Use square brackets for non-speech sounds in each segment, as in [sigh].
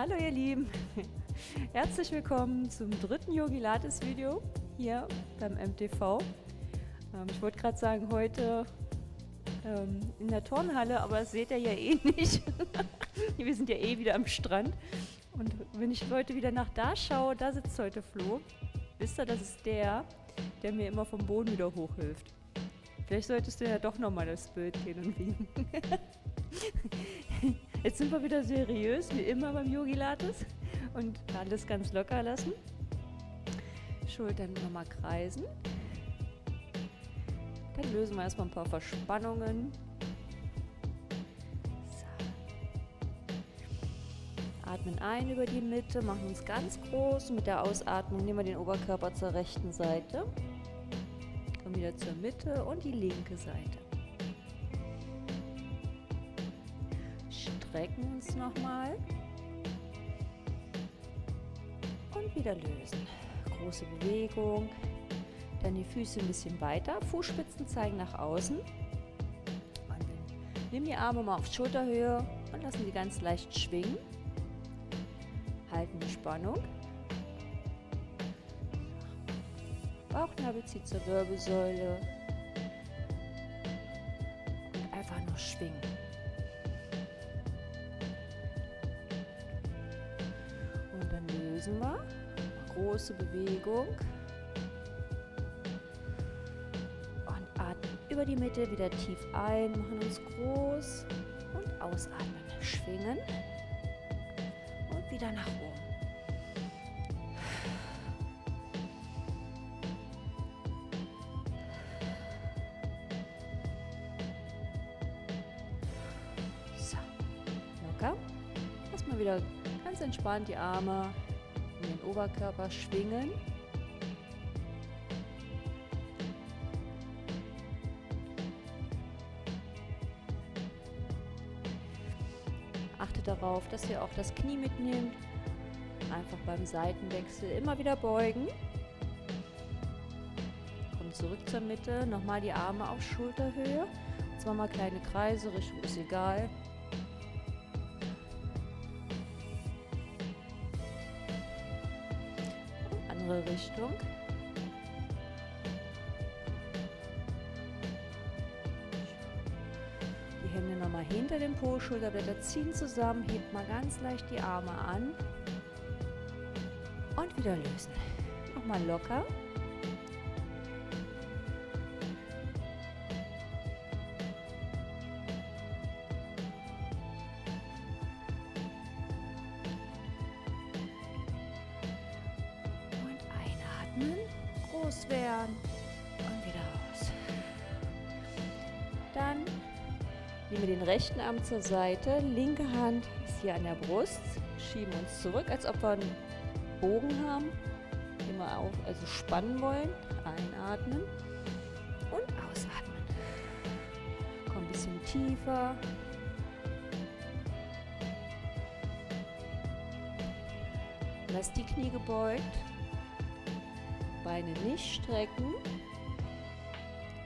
Hallo ihr Lieben, [laughs] herzlich willkommen zum dritten Yogi Lattes Video hier beim MTV. Ähm, ich wollte gerade sagen, heute ähm, in der Turnhalle, aber das seht ihr ja eh [laughs] nicht. Wir sind ja eh wieder am Strand. Und wenn ich heute wieder nach da schaue, da sitzt heute Flo. Wisst ihr, das ist der, der mir immer vom Boden wieder hochhilft. Vielleicht solltest du ja doch nochmal das Bild gehen und winken. [laughs] Jetzt sind wir wieder seriös, wie immer beim Yogi Lattes. Und alles ganz locker lassen. Schultern nochmal kreisen. Dann lösen wir erstmal ein paar Verspannungen. So. Atmen ein über die Mitte, machen uns ganz groß. Mit der Ausatmung nehmen wir den Oberkörper zur rechten Seite. Kommen wieder zur Mitte und die linke Seite. Strecken uns nochmal. Und wieder lösen. Große Bewegung. Dann die Füße ein bisschen weiter. Fußspitzen zeigen nach außen. Nimm die Arme mal auf Schulterhöhe und lassen die ganz leicht schwingen. Halten die Spannung. Bauchnabel zieht zur Wirbelsäule. Und einfach nur schwingen. Wir. Große Bewegung. über die Mitte wieder tief ein, machen uns groß und ausatmen. Schwingen und wieder nach oben. So, locker. Erstmal wieder ganz entspannt die Arme den Oberkörper schwingen. Achtet darauf, dass ihr auch das Knie mitnehmt. Einfach beim Seitenwechsel immer wieder beugen. Kommt zurück zur Mitte. Nochmal die Arme auf Schulterhöhe. Zweimal kleine Kreise, Richtung ist egal. Andere Richtung. Hände nochmal hinter den Po, Schulterblätter ziehen zusammen, hebt mal ganz leicht die Arme an und wieder lösen. Nochmal locker. Arm zur Seite, linke Hand ist hier an der Brust, schieben uns zurück, als ob wir einen Bogen haben, wir auf, also spannen wollen. Einatmen und ausatmen. Komm ein bisschen tiefer. Lass die Knie gebeugt, Beine nicht strecken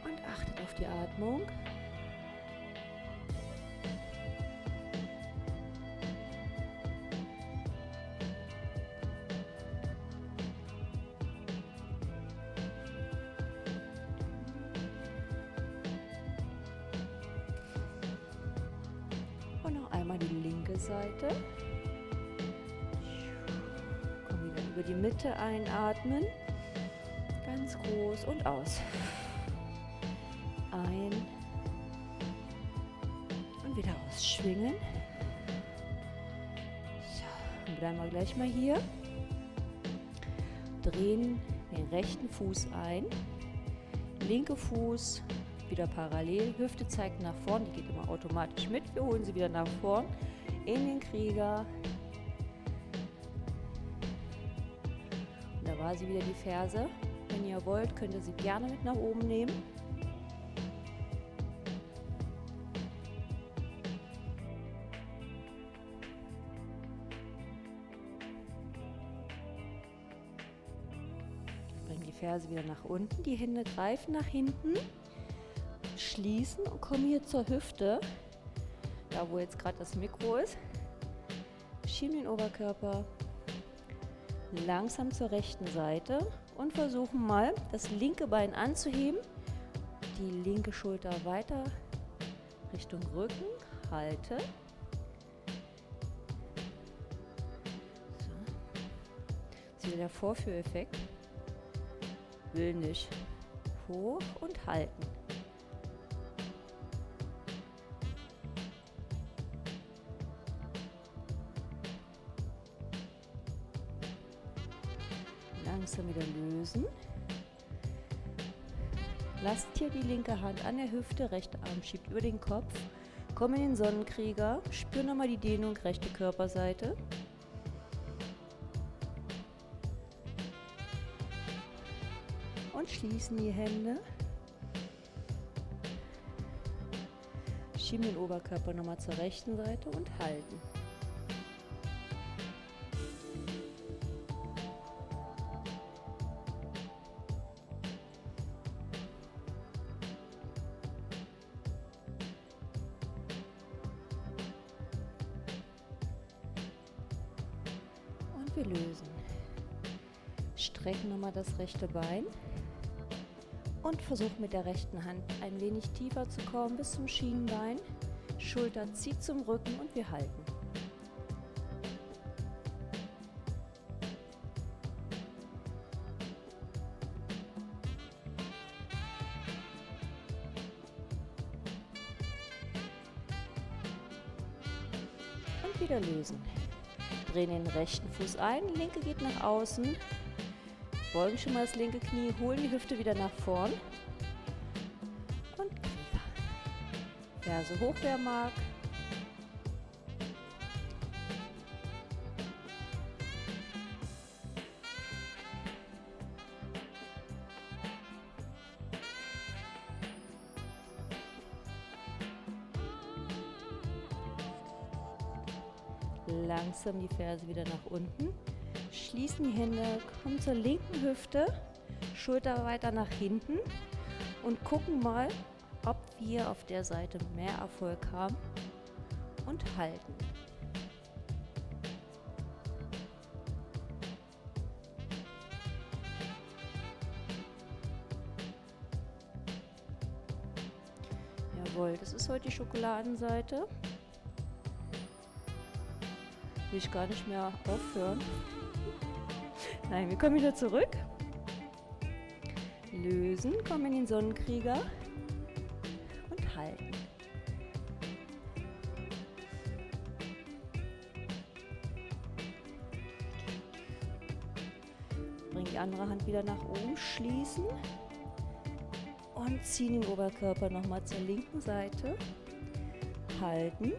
und achtet auf die Atmung. Einmal die linke Seite. Komm wieder über die Mitte einatmen. Ganz groß und aus. Ein. Und wieder ausschwingen. So, dann bleiben wir gleich mal hier. Drehen den rechten Fuß ein. Linke Fuß wieder parallel. Hüfte zeigt nach vorn, die geht immer automatisch mit. Wir holen sie wieder nach vorn in den Krieger. Und da war sie wieder die Ferse. Wenn ihr wollt, könnt ihr sie gerne mit nach oben nehmen. Ferse wieder nach unten, die Hände greifen nach hinten schließen und komme hier zur Hüfte, da wo jetzt gerade das Mikro ist. Schieben den Oberkörper langsam zur rechten Seite und versuchen mal, das linke Bein anzuheben. Die linke Schulter weiter Richtung Rücken. Halte. So. Das ist wieder der Vorführeffekt. Will nicht. Hoch und halten. Die linke Hand an der Hüfte, rechter Arm schiebt über den Kopf. Komm in den Sonnenkrieger, spür nochmal die Dehnung, rechte Körperseite. Und schließen die Hände. Schieben den Oberkörper nochmal zur rechten Seite und halten. Wir lösen. Strecken nochmal das rechte Bein und versuchen mit der rechten Hand ein wenig tiefer zu kommen bis zum Schienenbein. Schulter zieht zum Rücken und wir halten. Drehen den rechten Fuß ein, linke geht nach außen, beugen schon mal das linke Knie, holen die Hüfte wieder nach vorn. Und Ferse hoch, wer mag. Langsam die Ferse wieder nach unten. Schließen die Hände, kommen zur linken Hüfte, Schulter weiter nach hinten und gucken mal, ob wir auf der Seite mehr Erfolg haben und halten. Jawohl, das ist heute die Schokoladenseite will ich gar nicht mehr aufhören. Nein, wir kommen wieder zurück. Lösen, kommen in den Sonnenkrieger und halten. Bring die andere Hand wieder nach oben, schließen und ziehen den Oberkörper nochmal zur linken Seite. Halten.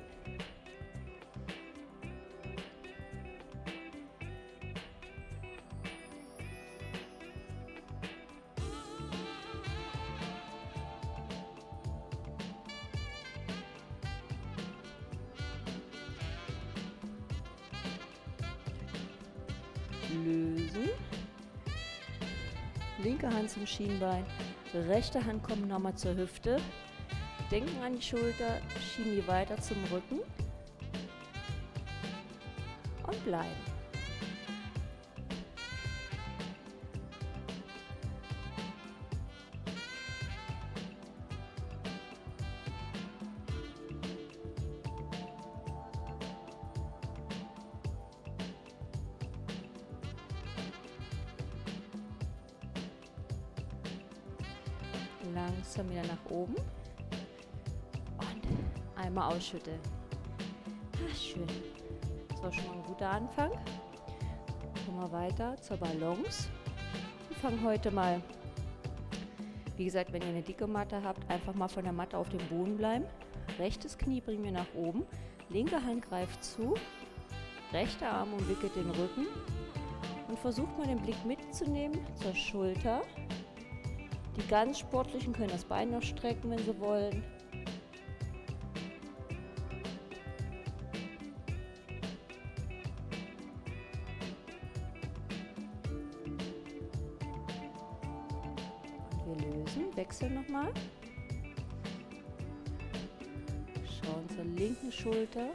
Rechte Hand kommt nochmal zur Hüfte. Denken an die Schulter, schieben die weiter zum Rücken und bleiben. Ausschütteln. Ah, schön. Das war schon mal ein guter Anfang. Kommen wir weiter zur Balance. Wir fangen heute mal, wie gesagt, wenn ihr eine dicke Matte habt, einfach mal von der Matte auf dem Boden bleiben. Rechtes Knie bringen wir nach oben, linke Hand greift zu, rechter Arm umwickelt den Rücken und versucht mal den Blick mitzunehmen zur Schulter die ganz Sportlichen können das Bein noch strecken, wenn sie wollen. Wechseln nochmal. Schauen zur linken Schulter.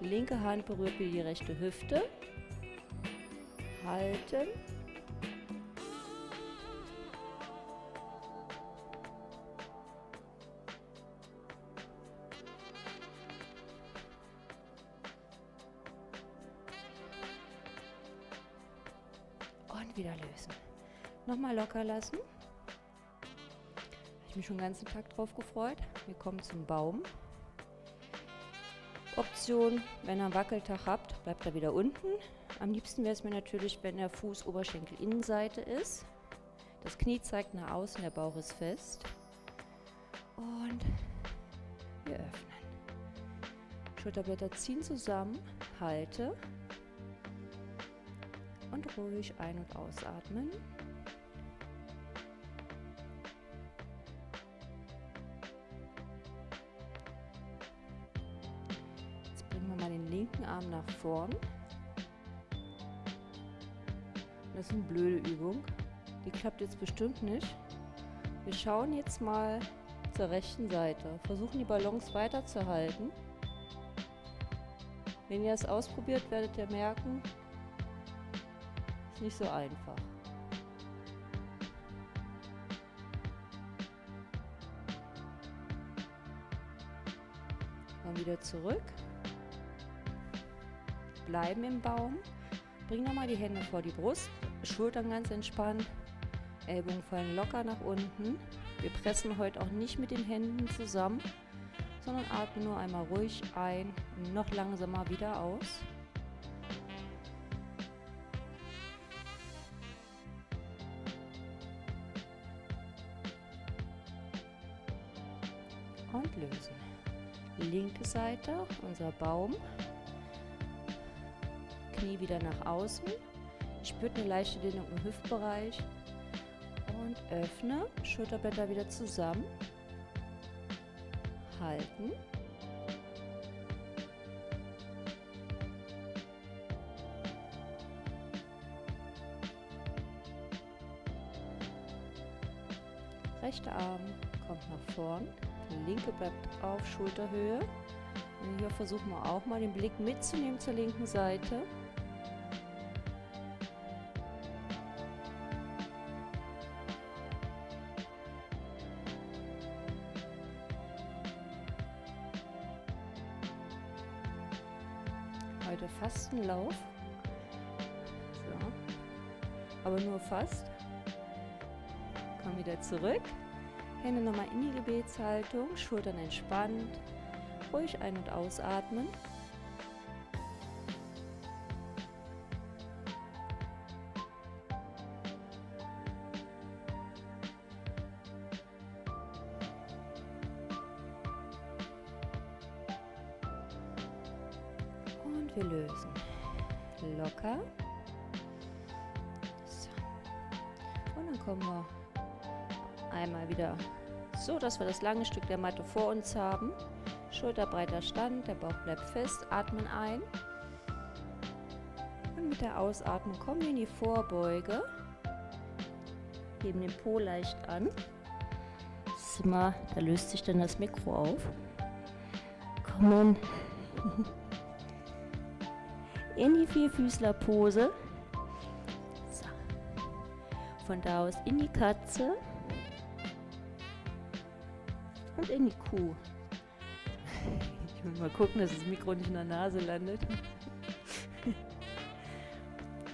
Linke Hand berührt wieder die rechte Hüfte. Halten. Und wieder lösen. Nochmal locker lassen. Ich mich schon den ganzen Tag drauf gefreut. Wir kommen zum Baum. Option, wenn ihr einen Wackeltag habt, bleibt er wieder unten. Am liebsten wäre es mir natürlich, wenn der Fuß Oberschenkel Innenseite ist. Das Knie zeigt nach außen, der Bauch ist fest. Und wir öffnen. Schulterblätter ziehen zusammen, halte und ruhig ein- und ausatmen. Vorn. Das ist eine blöde Übung. Die klappt jetzt bestimmt nicht. Wir schauen jetzt mal zur rechten Seite. Versuchen die Ballons weiterzuhalten. Wenn ihr es ausprobiert, werdet ihr merken, ist nicht so einfach. Dann wieder zurück bleiben im Baum. Bring nochmal die Hände vor die Brust, Schultern ganz entspannt, Ellbogen fallen locker nach unten. Wir pressen heute auch nicht mit den Händen zusammen, sondern atmen nur einmal ruhig ein und noch langsamer wieder aus. Und lösen. Linke Seite, unser Baum. Knie wieder nach außen. Spürt eine leichte Dehnung im Hüftbereich. Und öffne. Schulterblätter wieder zusammen. Halten. Rechter Arm kommt nach vorn. Linke bleibt auf Schulterhöhe. Und hier versuchen wir auch mal den Blick mitzunehmen zur linken Seite. Fastenlauf. So. Aber nur fast. Komm wieder zurück. Hände nochmal in die Gebetshaltung, Schultern entspannt, ruhig ein- und ausatmen. Wir das lange Stück der Matte vor uns haben. Schulterbreiter Stand, der Bauch bleibt fest. Atmen ein. Und mit der Ausatmung kommen wir in die Vorbeuge. Heben den Po leicht an. Immer, da löst sich dann das Mikro auf. Kommen [laughs] in die Vierfüßlerpose. So. Von da aus in die Katze in die Kuh. Ich will mal gucken, dass das Mikro nicht in der Nase landet.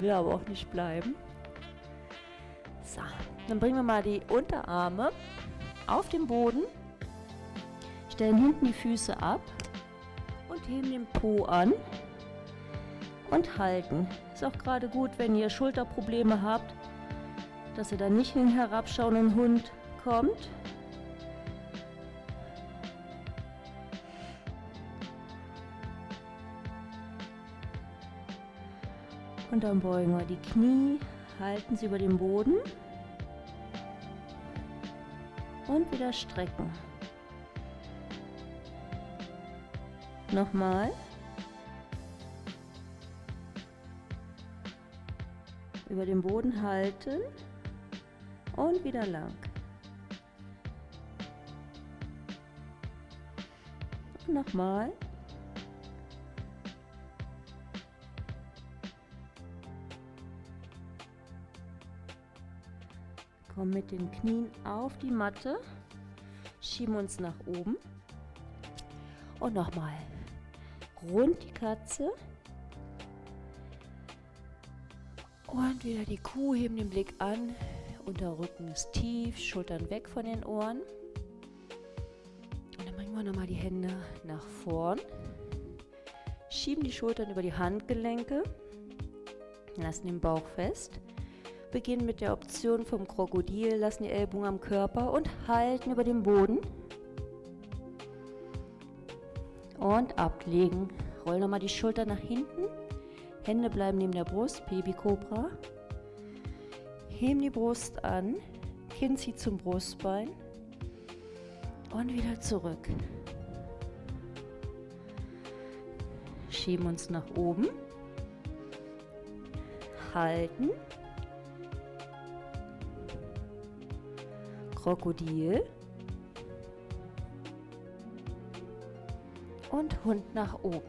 Will aber auch nicht bleiben. So, dann bringen wir mal die Unterarme auf den Boden, stellen hinten die Füße ab und heben den Po an und halten. Ist auch gerade gut, wenn ihr Schulterprobleme habt, dass ihr dann nicht in den herabschauenden Hund kommt. Und dann beugen wir die Knie, halten sie über den Boden und wieder strecken. Nochmal. Über den Boden halten und wieder lang. Und nochmal. Kommen mit den Knien auf die Matte, schieben uns nach oben. Und nochmal. Rund die Katze. Und wieder die Kuh, heben den Blick an, Unterrücken ist tief, Schultern weg von den Ohren. Und dann bringen wir nochmal die Hände nach vorn, schieben die Schultern über die Handgelenke, lassen den Bauch fest Beginnen mit der Option vom Krokodil, lassen die Ellbogen am Körper und halten über dem Boden. Und ablegen. Rollen nochmal die Schulter nach hinten. Hände bleiben neben der Brust, Baby-Cobra. Heben die Brust an, Kinn zieht zum Brustbein und wieder zurück. Schieben uns nach oben, halten Krokodil und Hund nach oben.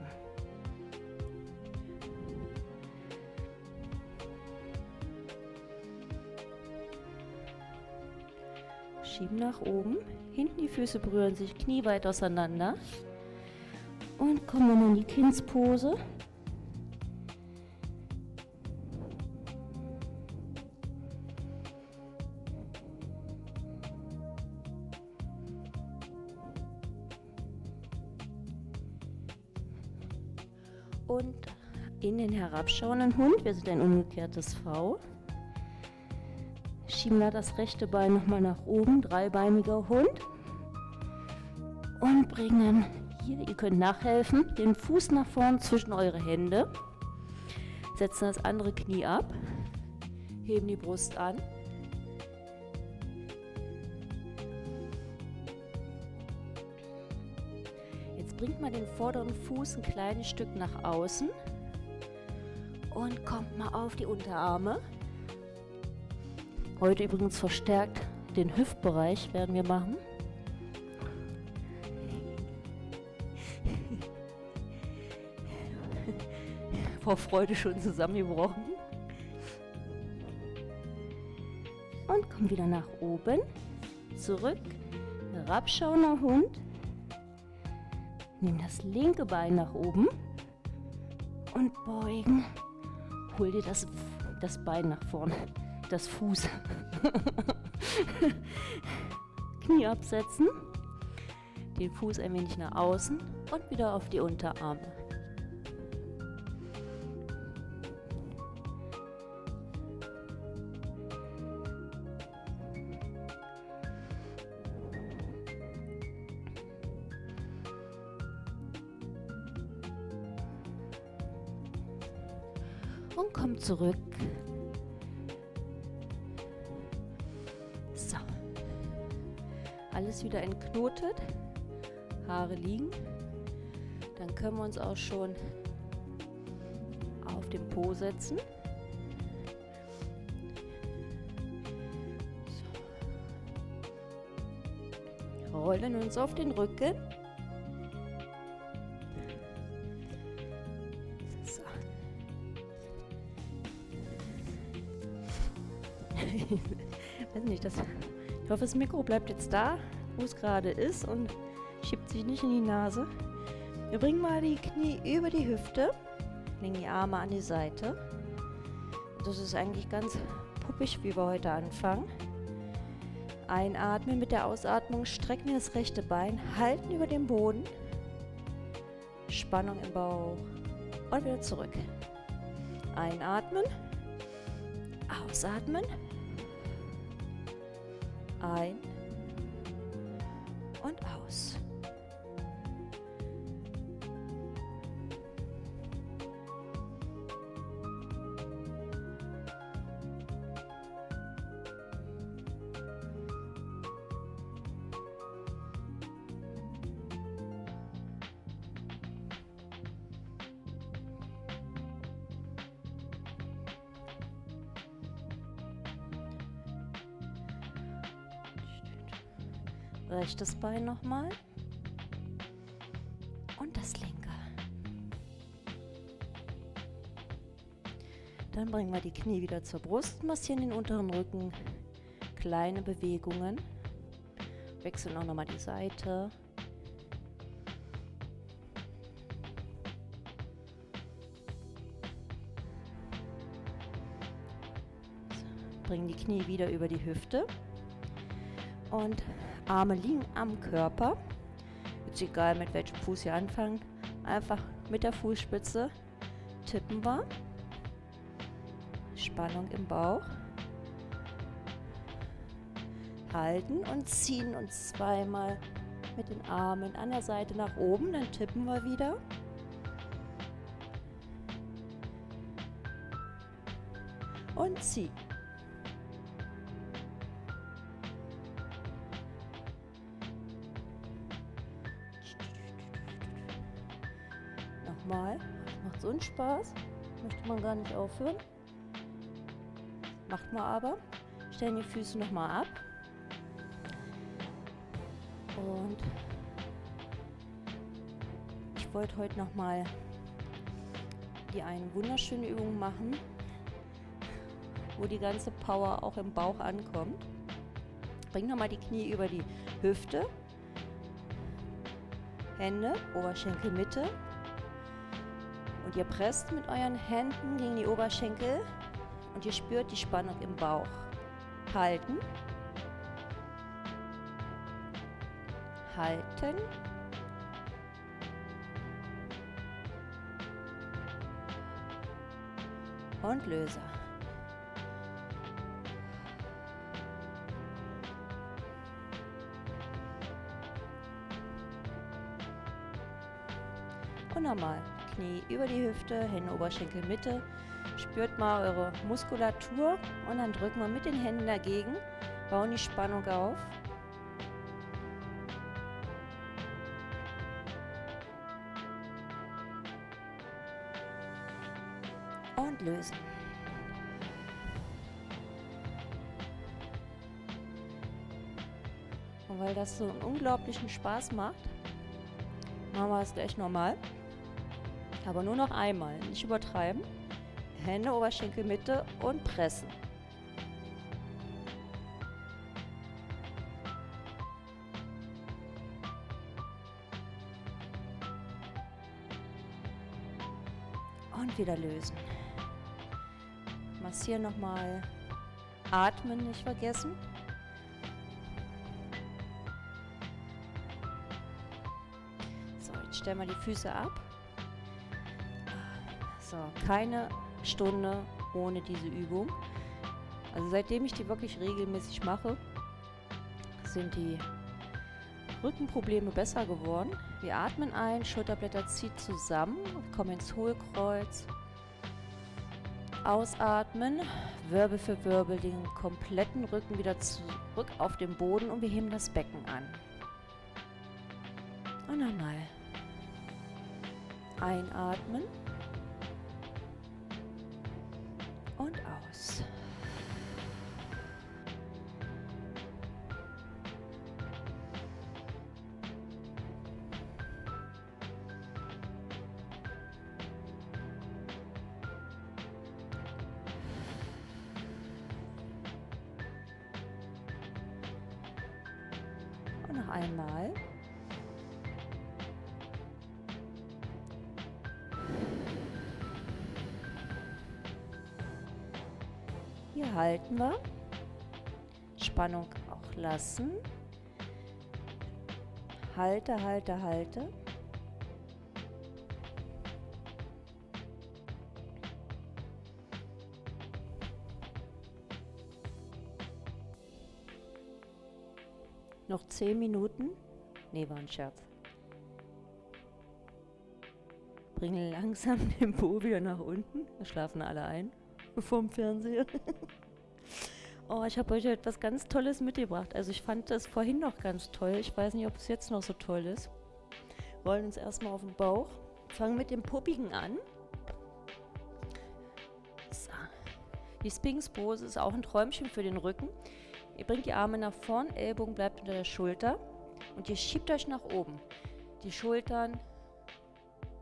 Schieben nach oben, hinten die Füße berühren sich knieweit auseinander und kommen in die Kindspose. Herabschauenden Hund. Wir sind ein umgekehrtes V. Schieben da das rechte Bein nochmal nach oben, dreibeiniger Hund. Und bringen hier, ihr könnt nachhelfen, den Fuß nach vorn zwischen eure Hände. Setzen das andere Knie ab, heben die Brust an. bringt mal den vorderen Fuß ein kleines Stück nach außen und kommt mal auf die Unterarme. Heute übrigens verstärkt den Hüftbereich werden wir machen. [laughs] Vor Freude schon zusammengebrochen. Und kommt wieder nach oben. Zurück. Herabschauender Hund. Nimm das linke Bein nach oben und beugen. Hol dir das, das Bein nach vorne, das Fuß. [laughs] Knie absetzen, den Fuß ein wenig nach außen und wieder auf die Unterarme. Zurück. So. Alles wieder entknotet. Haare liegen. Dann können wir uns auch schon auf den Po setzen. Rollen uns auf den Rücken. Ich hoffe, das Mikro bleibt jetzt da, wo es gerade ist und schiebt sich nicht in die Nase. Wir bringen mal die Knie über die Hüfte, legen die Arme an die Seite. Das ist eigentlich ganz puppig, wie wir heute anfangen. Einatmen mit der Ausatmung, strecken wir das rechte Bein, halten über den Boden. Spannung im Bauch und wieder zurück. Einatmen, ausatmen ein Rechtes Bein nochmal. Und das linke. Dann bringen wir die Knie wieder zur Brust, massieren den unteren Rücken, kleine Bewegungen. Wechseln auch nochmal die Seite. Bringen die Knie wieder über die Hüfte. Und Arme liegen am Körper. Ist egal, mit welchem Fuß ihr anfangt. Einfach mit der Fußspitze tippen wir. Spannung im Bauch. Halten und ziehen uns zweimal mit den Armen an der Seite nach oben. Dann tippen wir wieder. Und ziehen. Spaß. Möchte man gar nicht aufhören. Macht man aber. Stellen die Füße nochmal ab. Und ich wollte heute nochmal die eine wunderschöne Übung machen, wo die ganze Power auch im Bauch ankommt. Bring nochmal die Knie über die Hüfte. Hände, Oberschenkel Mitte. Und ihr presst mit euren Händen gegen die Oberschenkel und ihr spürt die Spannung im Bauch. Halten. Halten. Und löse. Und nochmal. Knie über die Hüfte, Hände, Oberschenkel, Mitte. Spürt mal eure Muskulatur und dann drücken wir mit den Händen dagegen, bauen die Spannung auf. Und lösen. Und weil das so einen unglaublichen Spaß macht, machen wir es gleich nochmal. Aber nur noch einmal, nicht übertreiben. Hände, Oberschenkel, Mitte und pressen. Und wieder lösen. Massieren nochmal. Atmen nicht vergessen. So, jetzt stellen wir die Füße ab. So, keine Stunde ohne diese Übung. Also seitdem ich die wirklich regelmäßig mache, sind die Rückenprobleme besser geworden. Wir atmen ein, Schulterblätter zieht zusammen, kommen ins Hohlkreuz. Ausatmen, Wirbel für Wirbel, den kompletten Rücken wieder zurück auf den Boden und wir heben das Becken an. Und nochmal. Einatmen. Und aus. Und noch einmal. Halten wir. Spannung auch lassen. Halte, halte, halte. Noch zehn Minuten. Nee, war ein Scherz. Bringen langsam [laughs] den Po wieder nach unten. Wir schlafen alle ein [laughs] vorm Fernseher. [laughs] oh, ich habe euch etwas ganz Tolles mitgebracht. Also ich fand das vorhin noch ganz toll. Ich weiß nicht, ob es jetzt noch so toll ist. Rollen uns erstmal auf den Bauch. Fangen mit dem Puppigen an. So. Die Sphinx-Pose ist auch ein Träumchen für den Rücken. Ihr bringt die Arme nach vorn, Ellbogen bleibt unter der Schulter und ihr schiebt euch nach oben. Die Schultern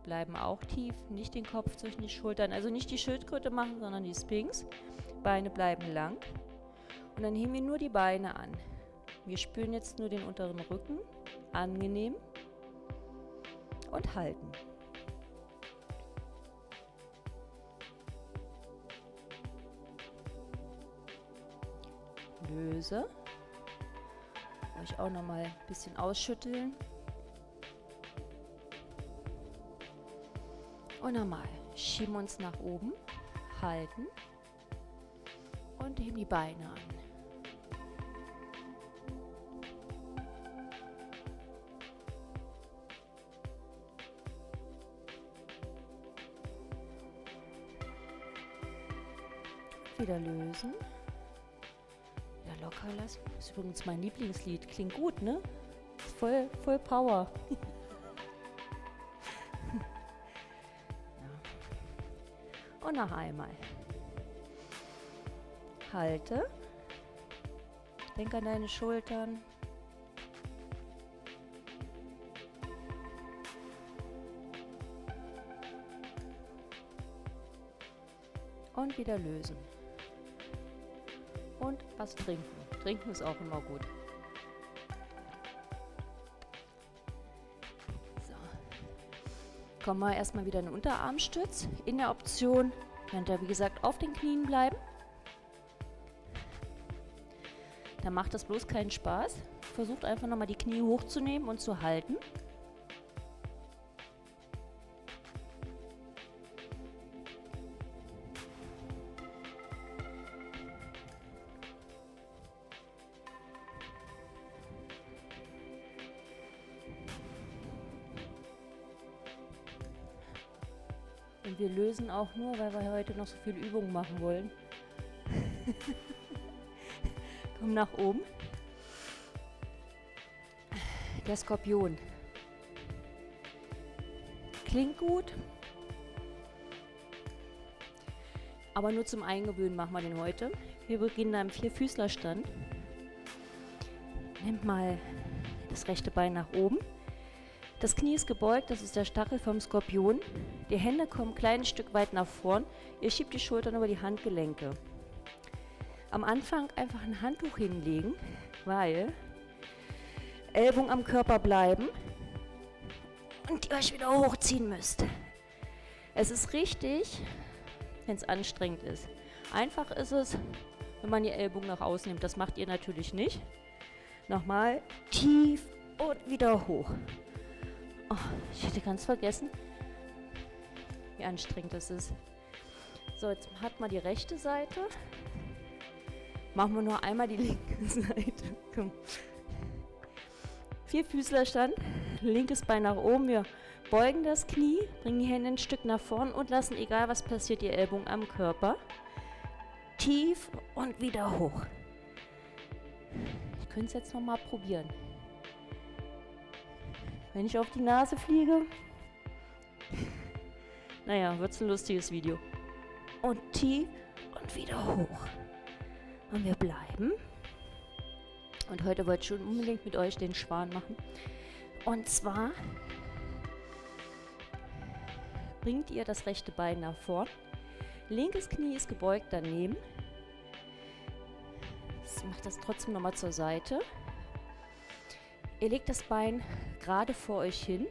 bleiben auch tief, nicht den Kopf zwischen die Schultern, also nicht die Schildkröte machen, sondern die Sphinx. Beine bleiben lang Und dann heben wir nur die Beine an. Wir spüren jetzt nur den unteren Rücken, angenehm und halten. Löse. Euch auch noch mal ein bisschen ausschütteln. Und nochmal. Schieben uns nach oben, halten und heben die Beine an. Wieder lösen. Wieder locker lassen. Ist übrigens mein Lieblingslied. Klingt gut, ne? Voll, voll Power. [laughs] Und noch einmal. Halte. Denk an deine Schultern. Und wieder lösen. Und was trinken. Trinken ist auch immer gut. kommen wir erstmal wieder in den Unterarmstütz. In der Option könnt ihr, wie gesagt, auf den Knien bleiben. Da macht das bloß keinen Spaß. Versucht einfach nochmal die Knie hochzunehmen und zu halten. Auch nur, weil wir heute noch so viel Übungen machen wollen. [laughs] Komm nach oben. Der Skorpion. Klingt gut. Aber nur zum Eingewöhnen machen wir den heute. Wir beginnen am Vierfüßlerstand. Nehmt mal das rechte Bein nach oben. Das Knie ist gebeugt, das ist der Stachel vom Skorpion. Die Hände kommen ein kleines Stück weit nach vorn. Ihr schiebt die Schultern über die Handgelenke. Am Anfang einfach ein Handtuch hinlegen, weil Ellbogen am Körper bleiben und ihr euch wieder hochziehen müsst. Es ist richtig, wenn es anstrengend ist. Einfach ist es, wenn man die Ellbogen nach außen nimmt. Das macht ihr natürlich nicht. Nochmal tief und wieder hoch. Oh, ich hätte ganz vergessen, wie anstrengend das ist. So, jetzt hat man die rechte Seite. Machen wir nur einmal die linke [laughs] Seite. Komm. Vierfüßlerstand, linkes Bein nach oben. Wir beugen das Knie, bringen die Hände ein Stück nach vorn und lassen, egal was passiert, die Ellbogen am Körper. Tief und wieder hoch. Ich könnte es jetzt nochmal probieren. Wenn ich auf die Nase fliege. Naja, wird ein lustiges Video. Und tief und wieder hoch. Und wir bleiben. Und heute wollte ich schon unbedingt mit euch den Schwan machen. Und zwar bringt ihr das rechte Bein nach vorn. Linkes Knie ist gebeugt daneben. Das macht das trotzdem nochmal zur Seite. Ihr legt das Bein gerade vor euch hin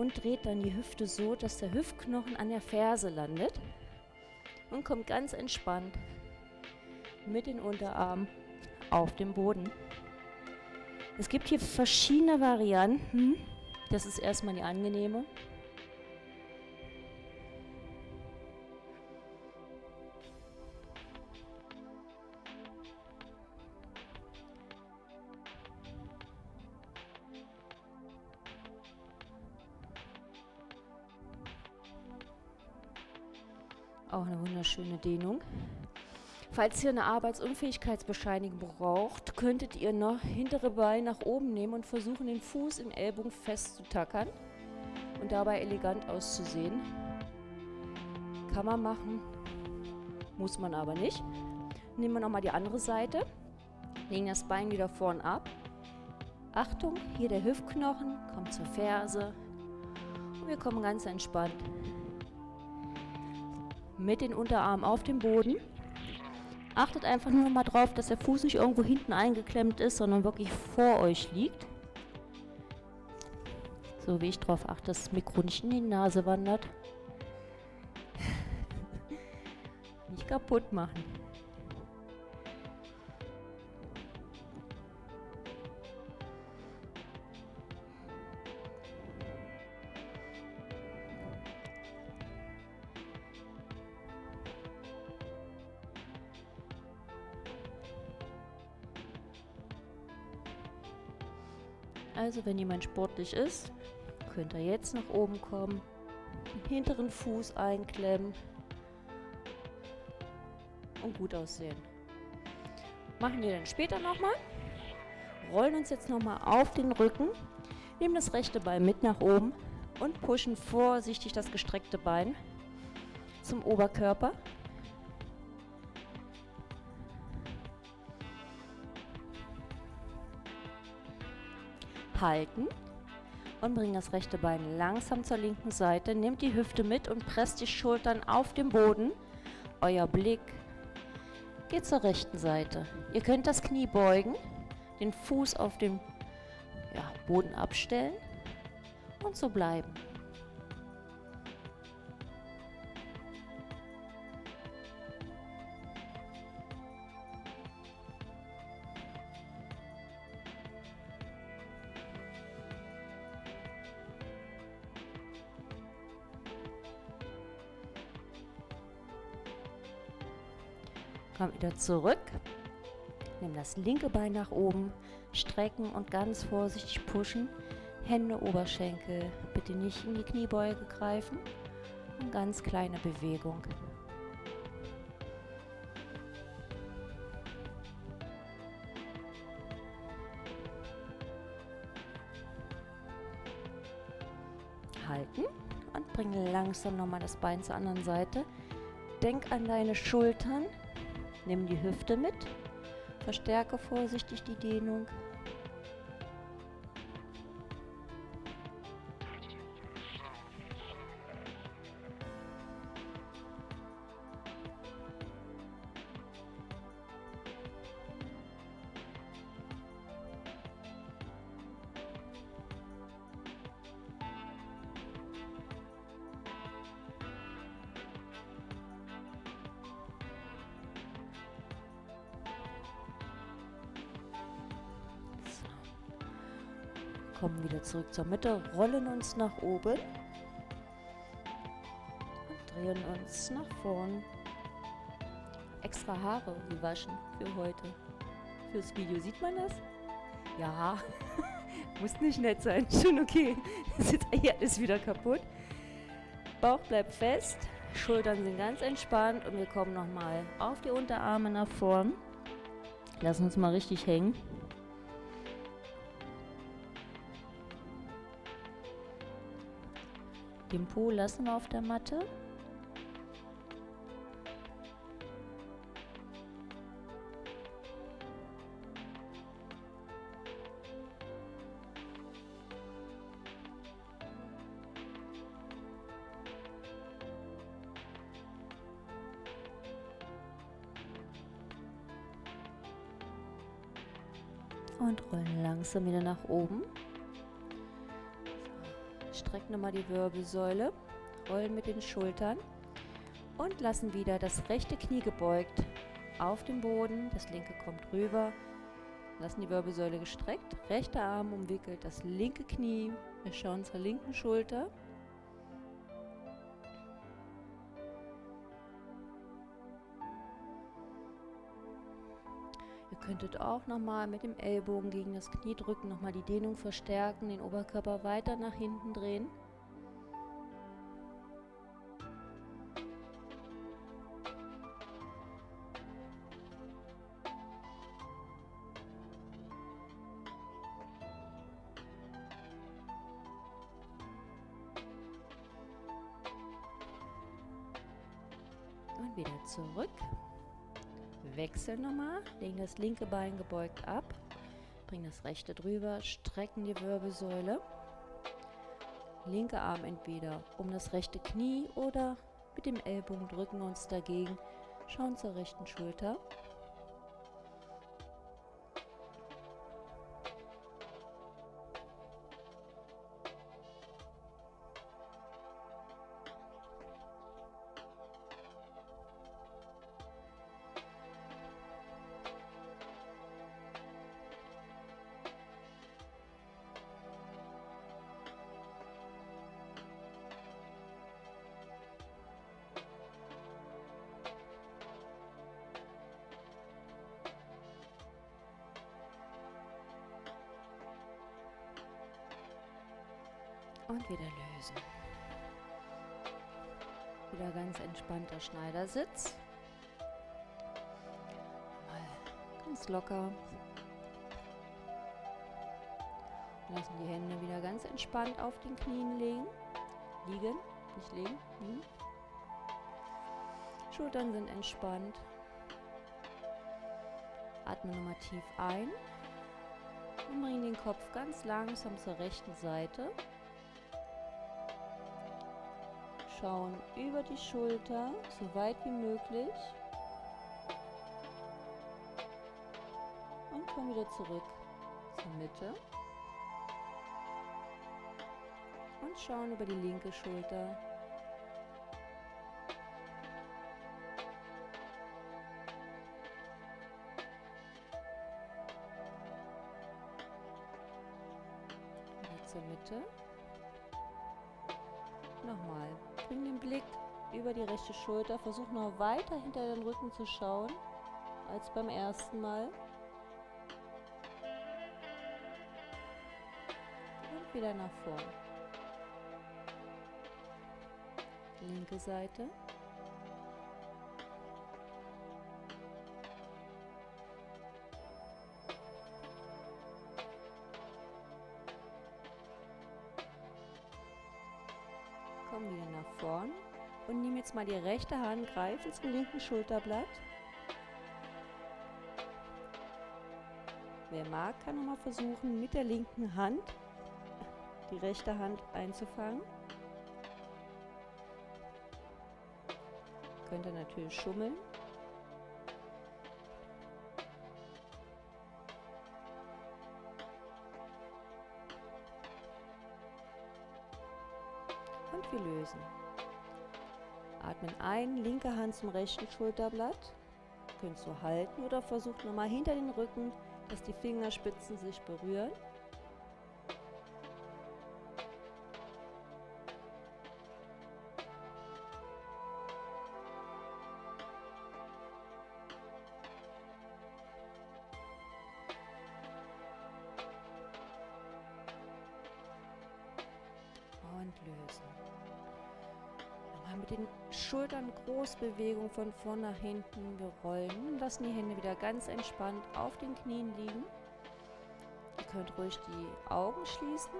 und dreht dann die Hüfte so, dass der Hüftknochen an der Ferse landet und kommt ganz entspannt mit den Unterarmen auf den Boden. Es gibt hier verschiedene Varianten. Das ist erstmal die angenehme. Wunderschöne Dehnung. Falls ihr eine Arbeitsunfähigkeitsbescheinigung braucht, könntet ihr noch hintere Bein nach oben nehmen und versuchen, den Fuß im Ellbogen festzutackern und dabei elegant auszusehen. Kann man machen, muss man aber nicht. Nehmen wir nochmal die andere Seite, legen das Bein wieder vorn ab. Achtung, hier der Hüftknochen kommt zur Ferse und wir kommen ganz entspannt mit den Unterarmen auf den Boden. Achtet einfach nur mal drauf, dass der Fuß nicht irgendwo hinten eingeklemmt ist, sondern wirklich vor euch liegt. So wie ich drauf achte, dass das Mikro nicht in die Nase wandert. [laughs] nicht kaputt machen. Also wenn jemand sportlich ist, könnt ihr jetzt nach oben kommen, den hinteren Fuß einklemmen und gut aussehen. Machen wir dann später nochmal. Rollen uns jetzt nochmal auf den Rücken, nehmen das rechte Bein mit nach oben und pushen vorsichtig das gestreckte Bein zum Oberkörper. Halten und bring das rechte Bein langsam zur linken Seite. Nehmt die Hüfte mit und presst die Schultern auf den Boden. Euer Blick geht zur rechten Seite. Ihr könnt das Knie beugen, den Fuß auf dem ja, Boden abstellen und so bleiben. Wieder zurück. Nimm das linke Bein nach oben, strecken und ganz vorsichtig pushen. Hände, Oberschenkel, bitte nicht in die Kniebeuge greifen. Und ganz kleine Bewegung. Halten und bring langsam nochmal das Bein zur anderen Seite. Denk an deine Schultern, Nimm die Hüfte mit, verstärke vorsichtig die Dehnung. Zurück zur Mitte, rollen uns nach oben und drehen uns nach vorn. Extra Haare gewaschen für heute. Fürs Video sieht man das? Ja, [laughs] muss nicht nett sein. [laughs] Schon okay. Das ist jetzt alles wieder kaputt. Bauch bleibt fest, Schultern sind ganz entspannt und wir kommen nochmal auf die Unterarme nach vorn. Lassen uns mal richtig hängen. Den Po lassen wir auf der Matte. und rollen langsam wieder nach oben. Nochmal die Wirbelsäule, rollen mit den Schultern und lassen wieder das rechte Knie gebeugt auf dem Boden. Das linke kommt rüber. Lassen die Wirbelsäule gestreckt. Rechter Arm umwickelt das linke Knie. Wir schauen zur linken Schulter. Ihr könntet auch nochmal mit dem Ellbogen gegen das Knie drücken, nochmal die Dehnung verstärken, den Oberkörper weiter nach hinten drehen. Wieder zurück. Wechseln nochmal, legen das linke Bein gebeugt ab, bringen das rechte drüber, strecken die Wirbelsäule. Linke Arm entweder um das rechte Knie oder mit dem Ellbogen drücken wir uns dagegen, schauen zur rechten Schulter. Wieder lösen. Wieder ganz entspannter Schneidersitz. Mal ganz locker. Lassen die Hände wieder ganz entspannt auf den Knien liegen. Liegen, nicht liegen, liegen. Schultern sind entspannt. Atme nochmal tief ein und bring den Kopf ganz langsam zur rechten Seite. Schauen über die Schulter, so weit wie möglich. Und komm wieder zurück zur Mitte. Und schauen über die linke Schulter. zur Mitte. Nochmal. Blick über die rechte Schulter. Versuch noch weiter hinter den Rücken zu schauen als beim ersten Mal. Und wieder nach vorn. Linke Seite. Nach vorn und nimm jetzt mal die rechte Hand, greife zum linken Schulterblatt. Wer mag, kann nochmal versuchen, mit der linken Hand die rechte Hand einzufangen. Könnt ihr natürlich schummeln. Und wir lösen. Atmen ein, linke Hand zum rechten Schulterblatt. Könnt so halten oder versucht nochmal hinter den Rücken, dass die Fingerspitzen sich berühren. Schultern Großbewegung von vorn nach hinten. Wir rollen und lassen die Hände wieder ganz entspannt auf den Knien liegen. Ihr könnt ruhig die Augen schließen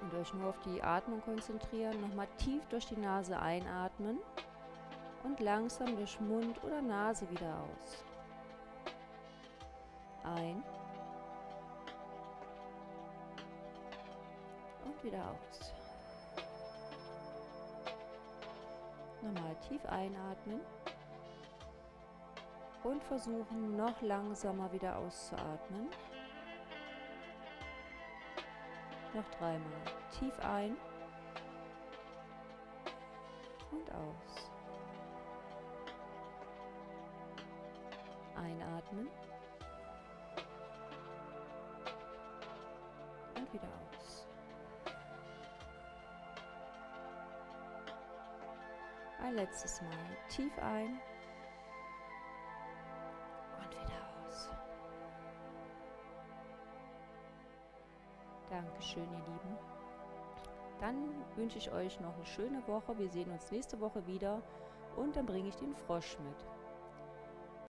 und euch nur auf die Atmung konzentrieren. Nochmal tief durch die Nase einatmen und langsam durch Mund oder Nase wieder aus. Ein. Und wieder aus. Nochmal tief einatmen. Und versuchen noch langsamer wieder auszuatmen. Noch dreimal. Tief ein. Und aus. Einatmen. Und wieder aus. Ein letztes Mal. Tief ein. Und wieder aus. Dankeschön, ihr Lieben. Dann wünsche ich euch noch eine schöne Woche. Wir sehen uns nächste Woche wieder und dann bringe ich den Frosch mit.